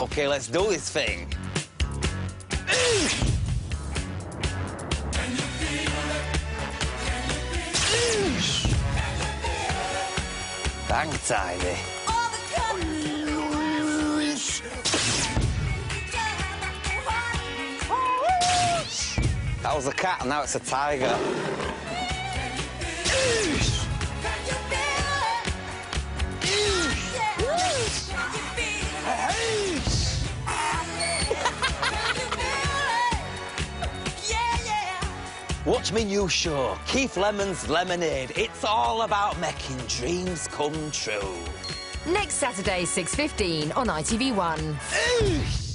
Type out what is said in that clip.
OK, let's do this thing. Bang tidy. That was a cat, and now it's a tiger. Watch me new show, Keith Lemon's Lemonaid. It's all about making dreams come true. Next Saturday, 6.15 on ITV1. Eesh!